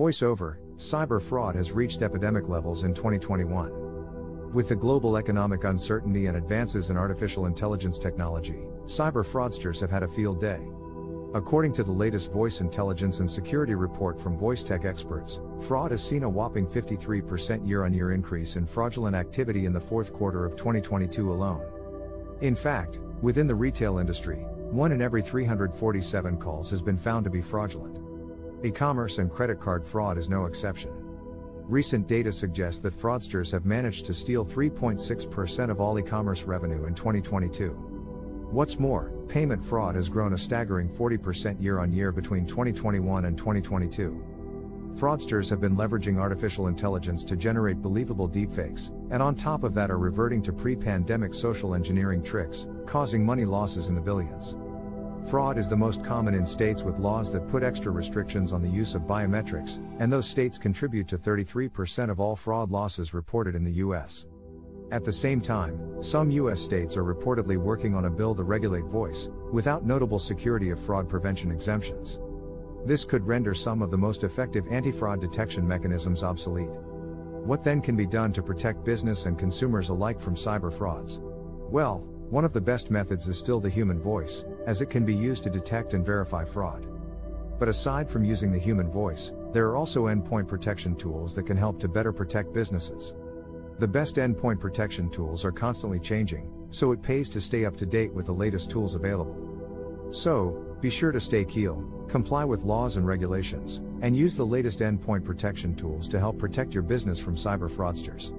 Voiceover Cyber fraud has reached epidemic levels in 2021. With the global economic uncertainty and advances in artificial intelligence technology, cyber fraudsters have had a field day. According to the latest voice intelligence and security report from voice tech experts, fraud has seen a whopping 53% year on year increase in fraudulent activity in the fourth quarter of 2022 alone. In fact, within the retail industry, one in every 347 calls has been found to be fraudulent. E commerce and credit card fraud is no exception. Recent data suggests that fraudsters have managed to steal 3.6% of all e commerce revenue in 2022. What's more, payment fraud has grown a staggering 40% year on year between 2021 and 2022. Fraudsters have been leveraging artificial intelligence to generate believable deepfakes, and on top of that are reverting to pre pandemic social engineering tricks, causing money losses in the billions. Fraud is the most common in states with laws that put extra restrictions on the use of biometrics, and those states contribute to 33% of all fraud losses reported in the US. At the same time, some US states are reportedly working on a bill to regulate voice, without notable security of fraud prevention exemptions. This could render some of the most effective anti fraud detection mechanisms obsolete. What then can be done to protect business and consumers alike from cyber frauds? Well, one of the best methods is still the human voice, as it can be used to detect and verify fraud. But aside from using the human voice, there are also endpoint protection tools that can help to better protect businesses. The best endpoint protection tools are constantly changing, so it pays to stay up to date with the latest tools available. So, be sure to stay keel, comply with laws and regulations, and use the latest endpoint protection tools to help protect your business from cyber fraudsters.